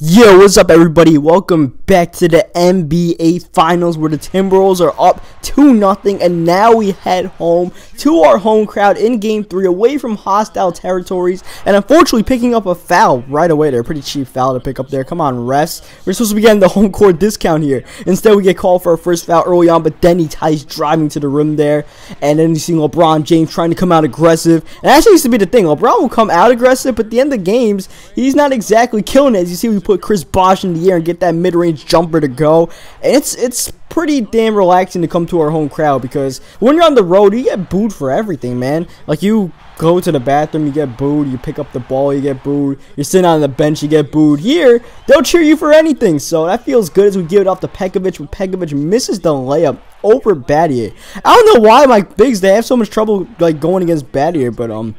Yo, what's up everybody? Welcome back to the NBA Finals where the Timberwolves are up 2 nothing, and now we head home to our home crowd in game 3 away from hostile territories and unfortunately picking up a foul right away there. Pretty cheap foul to pick up there. Come on, rest. We're supposed to be getting the home court discount here. Instead, we get called for our first foul early on, but Denny Tice driving to the rim there, and then you see LeBron James trying to come out aggressive. And actually used to be the thing. LeBron will come out aggressive, but at the end of games, he's not exactly killing it. As you see, we put Chris Bosh in the air and get that mid-range jumper to go. And it's it's pretty damn relaxing to come to our home crowd because when you're on the road, you get booed for everything, man. Like you go to the bathroom, you get booed. You pick up the ball, you get booed. You're sitting on the bench, you get booed. Here, they'll cheer you for anything. So that feels good as we give it off to Pekovic. But Pekovic misses the layup over Battier. I don't know why my bigs they have so much trouble like going against Battier, but um.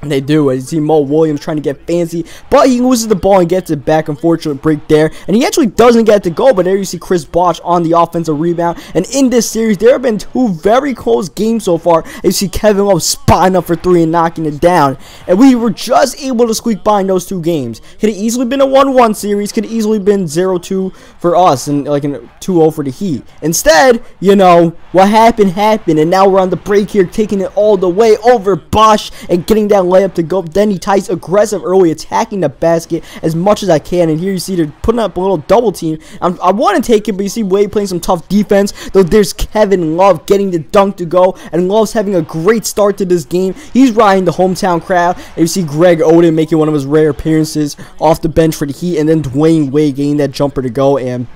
They do. You see Mo Williams trying to get fancy, but he loses the ball and gets it back. Unfortunate break there, and he actually doesn't get to go. But there you see Chris Bosh on the offensive rebound. And in this series, there have been two very close games so far. You see Kevin Love spotting up for three and knocking it down, and we were just able to squeak by in those two games. Could have easily been a 1-1 series. Could have easily been 0-2 for us, and like a 2-0 for the Heat. Instead, you know what happened happened, and now we're on the break here, taking it all the way over Bosh and getting that layup to go. Denny Tice aggressive early, attacking the basket as much as I can. And here you see they're putting up a little double team. I'm, i want to take it, but you see Wade playing some tough defense. Though there's Kevin Love getting the dunk to go. And Love's having a great start to this game. He's riding the hometown crowd. And you see Greg Oden making one of his rare appearances off the bench for the Heat. And then Dwyane Wade getting that jumper to go. And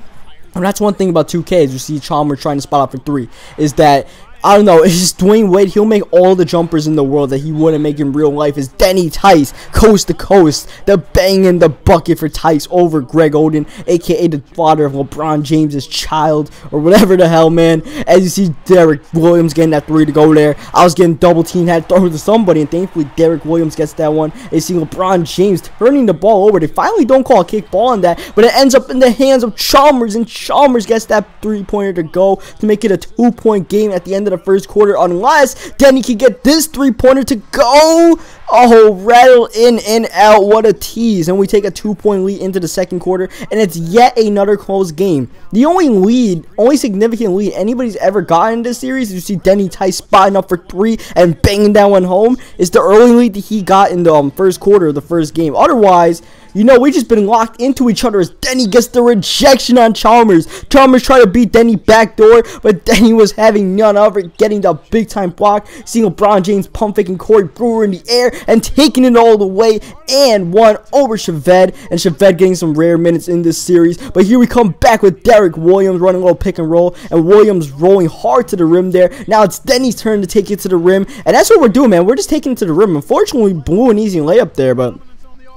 and that's one thing about 2K is you see Chalmers trying to spot out for three. Is that I don't know. It's just Dwyane Wade. He'll make all the jumpers in the world that he wouldn't make in real life. Is Denny Tice, coast to coast, the bang in the bucket for Tice over Greg Oden, aka the father of LeBron James's child or whatever the hell, man. As you see Derrick Williams getting that three to go there, I was getting double team, had throw to somebody, and thankfully Derrick Williams gets that one. You see LeBron James turning the ball over. They finally don't call a kick ball on that, but it ends up in the hands of Chalmers, and Chalmers gets that three pointer to go to make it a two point game at the end of the first quarter unless Denny can get this three-pointer to go. Oh, rattle in and out. What a tease. And we take a two-point lead into the second quarter, and it's yet another close game. The only lead, only significant lead anybody's ever gotten in this series, you see Denny Tice spotting up for three and banging that one home, is the early lead that he got in the um, first quarter of the first game. Otherwise, you know, we just been locked into each other as Denny gets the rejection on Chalmers. Chalmers tried to beat Denny backdoor, but Denny was having none of it, getting the big time block. Seeing LeBron James pump faking Corey Brewer in the air and taking it all the way and one over Shved. And Shved getting some rare minutes in this series. But here we come back with Derrick Williams running a little pick and roll, and Williams rolling hard to the rim there. Now it's Denny's turn to take it to the rim, and that's what we're doing, man. We're just taking it to the rim. Unfortunately, we blew an easy layup there, but.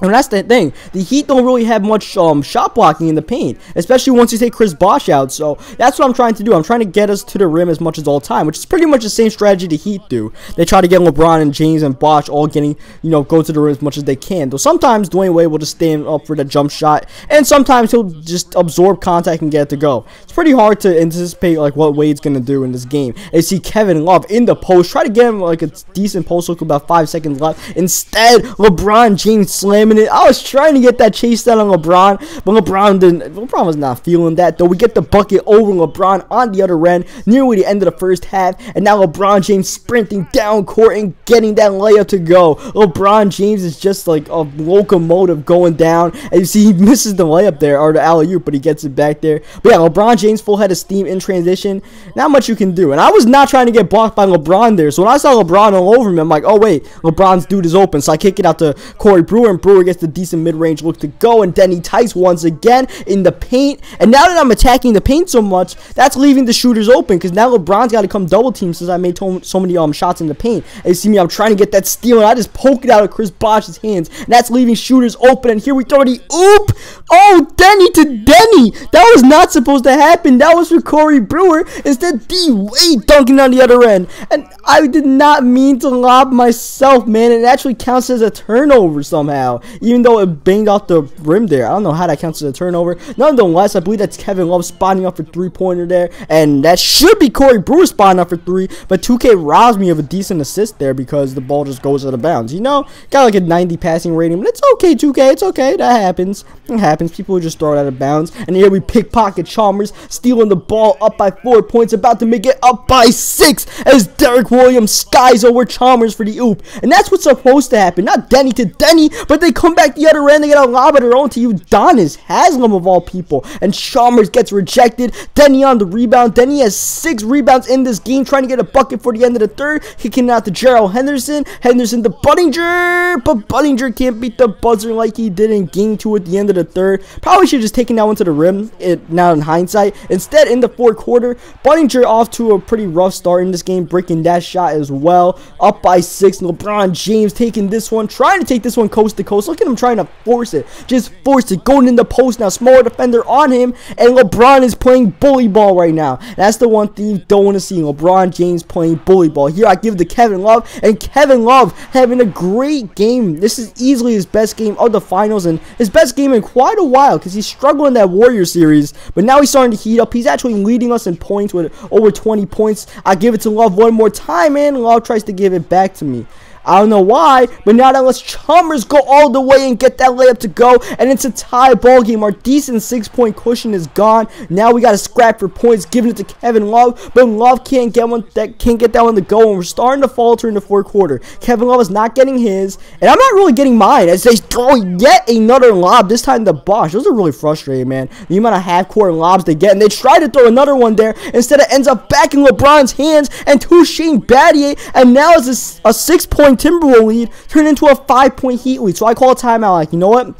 And that's the thing. The Heat don't really have much um, shot blocking in the paint, especially once you take Chris Bosh out. So that's what I'm trying to do. I'm trying to get us to the rim as much as all time, which is pretty much the same strategy the Heat do. They try to get LeBron and James and Bosh all getting, you know, go to the rim as much as they can. Though sometimes Dwyane Wade will just stand up for the jump shot, and sometimes he'll just absorb contact and get it to go. It's pretty hard to anticipate like what Wade's gonna do in this game. And see Kevin Love in the post, try to get him like a decent post look about five seconds left. Instead, LeBron James slams it. I was trying to get that chase down on LeBron, but LeBron didn't. LeBron was not feeling that, though. We get the bucket over LeBron on the other end, nearly the end of the first half, and now LeBron James sprinting down court and getting that layup to go. LeBron James is just like a locomotive going down, and you see he misses the layup there, or the alley oop, but he gets it back there. But yeah, LeBron James full head of steam in transition. Not much you can do, and I was not trying to get blocked by LeBron there, so when I saw LeBron all over me, I'm like, oh wait, LeBron's dude is open, so I kick it out to Corey Brewer, and Brewer gets the decent mid-range look to go. And Denny Tice once again in the paint. And now that I'm attacking the paint so much, that's leaving the shooters open because now LeBron's got to come double team since I made so many um shots in the paint. And you see me, I'm trying to get that steal, and I just poke it out of Chris Bosh's hands. And that's leaving shooters open. And here we throw the oop. Oh, Denny to Denny. That was not supposed to happen. That was for Corey Brewer. Instead, D Wade dunking on the other end. And I did not mean to lob myself, man. It actually counts as a turnover somehow. Even though it banged off the rim there. I don't know how that counts as a turnover. Nonetheless, I believe that's Kevin Love spotting up for three-pointer there, and that should be Corey Brewer spotting up for three, but 2K robs me of a decent assist there because the ball just goes out of bounds. You know, got like a 90 passing rating, but it's okay, 2K. It's okay. That happens. It happens. People just throw it out of bounds. And here we pickpocket Chalmers, stealing the ball up by four points, about to make it up by six as Derrick Williams skies over Chalmers for the oop. And that's what's supposed to happen. Not Denny to Denny, but they come back the other end. They get a lob of their own to Udonis Haslem of all people. And Chalmers gets rejected. Denny on the rebound. Denny has six rebounds in this game, trying to get a bucket for the end of the third. Kicking out to Gerald Henderson. Henderson to Budinger, but Budinger can't beat the buzzer like he did in game two at the end of the third. Probably should have just taken that one to the rim. It now in hindsight. Instead, in the fourth quarter, Budinger off to a pretty rough start in this game, breaking that shot as well. Up by six. LeBron James taking this one, trying to take this one coast to coast. Look at him trying to force it. Just force it. Going in the post now. Smaller defender on him. And LeBron is playing bully ball right now. That's the one thing you don't want to see. LeBron James playing bully ball. Here I give to Kevin Love. And Kevin Love having a great game. This is easily his best game of the finals and his best game in quite a while because he's struggling that Warrior series. But now he's starting to heat up. He's actually leading us in points with over 20 points. I give it to Love one more time and Love tries to give it back to me. I don't know why, but now that lets Chalmers go all the way and get that layup to go, and it's a tie ball game. Our decent six-point cushion is gone. Now we got to scrap for points, giving it to Kevin Love, but Love can't get one that can't get that one to go, and we're starting to falter in the fourth quarter. Kevin Love is not getting his, and I'm not really getting mine as they throw yet another lob. This time the Bosh. Those are really frustrating, man. The amount of half-court lobs they get, and they try to throw another one there. Instead, it ends up back in LeBron's hands and to Shane Battier, and now it's a, a six-point Timberwolves lead turned into a five-point Heat lead. So I call a timeout like, you know what?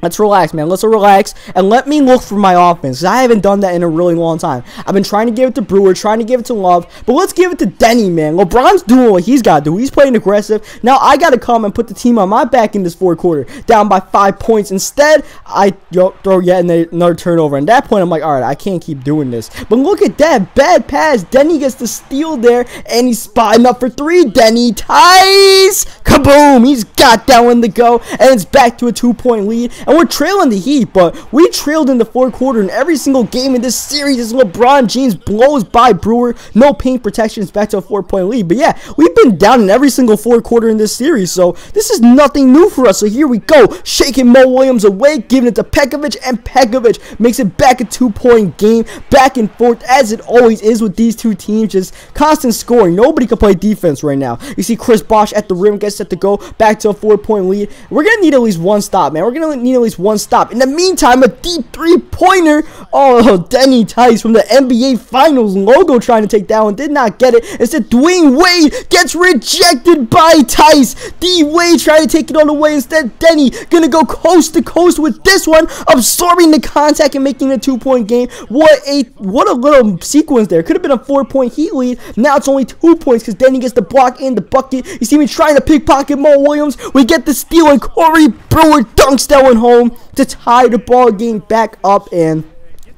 Let's relax, man. Let's relax and let me look for my offense. I haven't done that in a really long time. I've been trying to give it to Brewer, trying to give it to Love, but let's give it to Denny, man. LeBron's doing what he's got to do. He's playing aggressive. Now I got to come and put the team on my back in this fourth quarter, down by five points. Instead, I throw yet another turnover. And at that point, I'm like, all right, I can't keep doing this. But look at that bad pass. Denny gets the steal there, and he's spotting up for three. Denny Tice. Kaboom! He's got that one to go, and it's back to a two-point lead. And we're trailing the Heat, but we trailed in the fourth quarter in every single game in this series as LeBron James blows by Brewer. No paint protections, back to a four-point lead. But yeah, we've been down in every single fourth quarter in this series, so this is nothing new for us. So here we go, shaking Mo Williams away, giving it to Pekovic, and Pekovic makes it back a two-point game, back and forth as it always is with these two teams. Just constant scoring. Nobody can play defense right now. You see Chris Bosh at the rim gets set to go back to a four-point lead. We're gonna need at least one stop, man. We're gonna need at least one stop. In the meantime, a deep three-pointer. Oh, Denny Tice from the NBA Finals logo trying to take that one. Did not get it. Instead, Dwyane Wade gets rejected by Tice. D Wade trying to take it all the way. Instead, Denny gonna go coast to coast with this one, absorbing the contact and making a two-point game. What a what a little sequence there. Could have been a four-point Heat lead. Now it's only two points because Denny gets the block and the bucket. You see me trying to pickpocket Mo Williams. We get the steal and Corey Brewer dunks that one home to tie the ball game back up and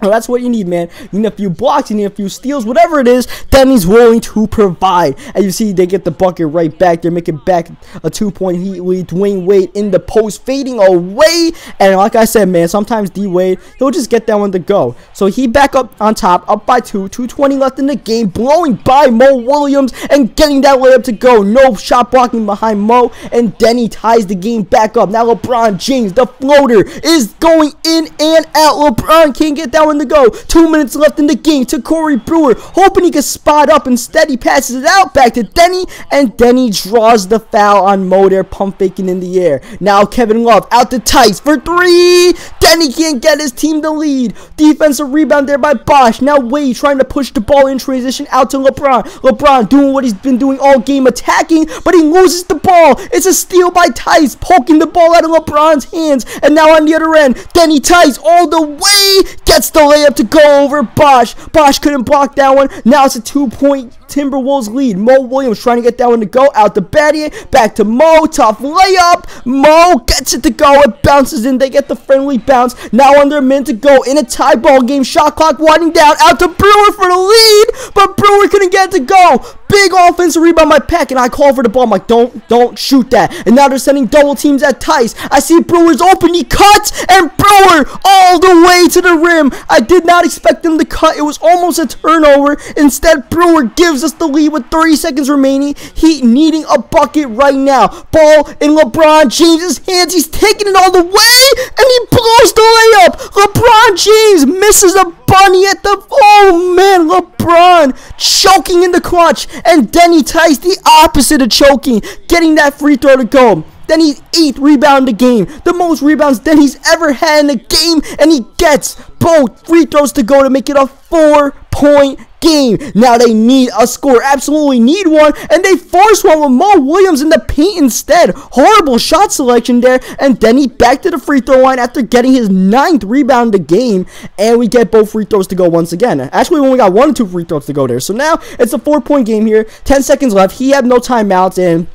well, that's what you need, man. You need a few blocks, you need a few steals, whatever it is, Denny's willing to provide. And you see, they get the bucket right back. They're making back a two-point heat lead. Dwyane Wade in the post, fading away. And like I said, man, sometimes D Wade, he'll just get that one to go. So he back up on top, up by two, 220 left in the game, blowing by Mo Williams and getting that layup to go. No shot blocking behind Mo, and Denny ties the game back up. Now LeBron James, the floater, is going in and out. LeBron can't get that one to go. Two minutes left in the game to Corey Brewer, hoping he can spot up. Instead, he passes it out back to Denny, and Denny draws the foul on Mo there, pump faking in the air. Now Kevin Love out to Tice for three. Denny can't get his team the lead. Defensive rebound there by Bosh. Now Wade trying to push the ball in transition out to LeBron. LeBron doing what he's been doing all game, attacking, but he loses the ball. It's a steal by Tice, poking the ball out of LeBron's hands. And now on the other end, Denny Tice all the way gets the the layup to go over Bosh. Bosh couldn't block that one. Now it's a two-point Timberwolves lead. Mo Williams trying to get that one to go. Out to Battier. Back to Mo. Tough layup. Mo gets it to go. It bounces in. They get the friendly bounce. Now under a minute to go in a tie ball game. Shot clock winding down. Out to Brewer for the lead. But Brewer couldn't get it to go. Big offensive rebound by Peck. And I call for the ball. I'm like, don't, don't shoot that. And now they're sending double teams at Tice. I see Brewer's open. He cuts. And Brewer all the way to the rim. I did not expect him to cut. It was almost a turnover. Instead, Brewer gives us the lead with 30 seconds remaining. Heat needing a bucket right now. Ball in LeBron James' hands. He's taking it all the way, and he blows the layup. LeBron James misses a bunny at the... Oh, man, LeBron choking in the clutch. And Denny Tice, the opposite of choking, getting that free throw to go. Denny's eighth rebound the game. The most rebounds Denny's ever had in a game. And he gets both free throws to go to make it a four-point game. Now they need a score, absolutely need one, and they force one with Mo Williams in the paint instead. Horrible shot selection there, and Denny back to the free throw line after getting his ninth rebound the game, and we get both free throws to go once again. Actually, we only got one or two free throws to go there, so now it's a four-point game here. 10 seconds left. He had no timeouts, and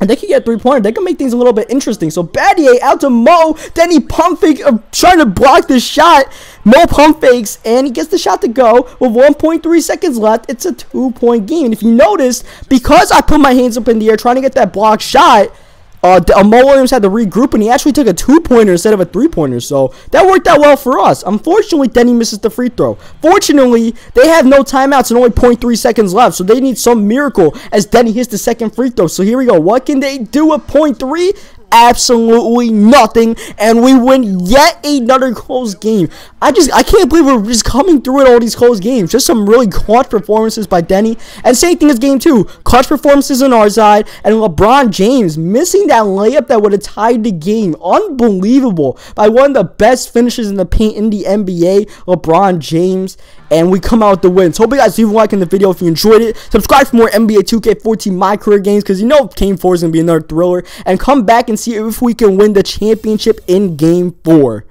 and they can get three pointer. They can make things a little bit interesting. So Battier out to Mo. Denny pump fake, uh, trying to block the shot. Mo pump fakes, and he gets the shot to go with 1.3 seconds left. It's a two point game. And if you notice, because I put my hands up in the air trying to get that block shot, uh, uh, Williams had to regroup, and he actually took a two-pointer instead of a three-pointer, so that worked out well for us. Unfortunately, he misses the free throw. Fortunately, they have no timeouts and only 0.3 seconds left, so they need some miracle as Denny hits the second free throw. So here we go. What can they do with 0.3? Absolutely nothing and we win yet another close game. I just i can't believe we're just coming through in all these close games. Just some really clutch performances by denny. And same thing as game two clutch performances on our side and lebron james missing that layup that would have tied the game. Unbelievable. By one of the best finishes in the paint in the nba lebron james and we come out the wins. Hope you guys leave a like in the video if you enjoyed it. Subscribe for more NBA 2K14 My Career games because you know Game 4 is going to be another thriller. And come back and see if we can win the championship in Game 4.